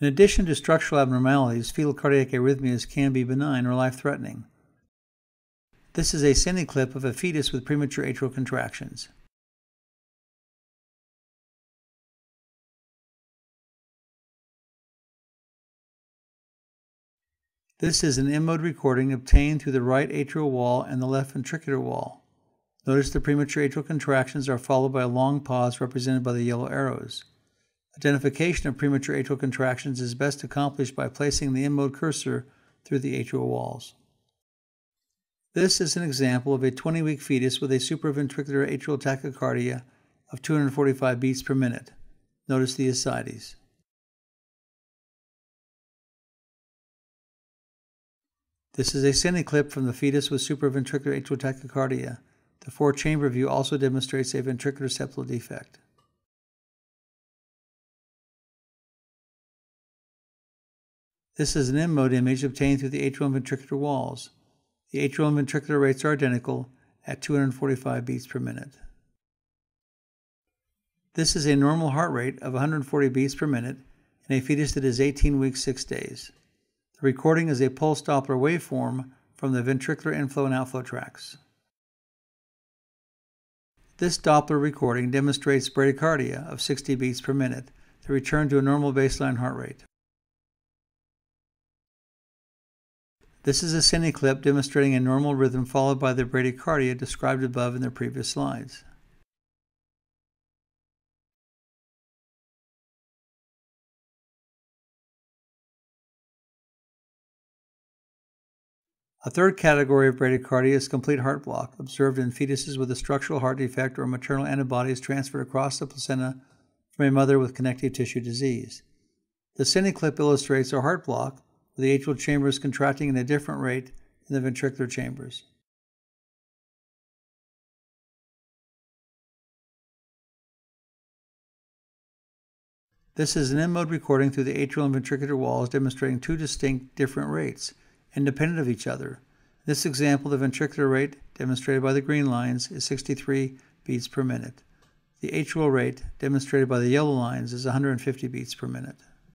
In addition to structural abnormalities, fetal cardiac arrhythmias can be benign or life threatening. This is a cine clip of a fetus with premature atrial contractions. This is an M-mode recording obtained through the right atrial wall and the left ventricular wall. Notice the premature atrial contractions are followed by a long pause represented by the yellow arrows. Identification of premature atrial contractions is best accomplished by placing the M-mode cursor through the atrial walls. This is an example of a 20-week fetus with a supraventricular atrial tachycardia of 245 beats per minute. Notice the ascites. This is a cine clip from the fetus with supraventricular atrial tachycardia. The four-chamber view also demonstrates a ventricular septal defect. This is an M-mode image obtained through the atrial and ventricular walls. The atrial and ventricular rates are identical at 245 beats per minute. This is a normal heart rate of 140 beats per minute in a fetus that is 18 weeks 6 days. The recording is a pulse Doppler waveform from the ventricular inflow and outflow tracts. This Doppler recording demonstrates bradycardia of 60 beats per minute, the return to a normal baseline heart rate. This is a cine clip demonstrating a normal rhythm followed by the bradycardia described above in the previous slides. A third category of bradycardia is complete heart block, observed in fetuses with a structural heart defect or maternal antibodies transferred across the placenta from a mother with connective tissue disease. The cine clip illustrates a heart block the atrial chambers contracting at a different rate than the ventricular chambers. This is an M-mode recording through the atrial and ventricular walls demonstrating two distinct different rates independent of each other. In This example, the ventricular rate, demonstrated by the green lines, is 63 beats per minute. The atrial rate, demonstrated by the yellow lines, is 150 beats per minute.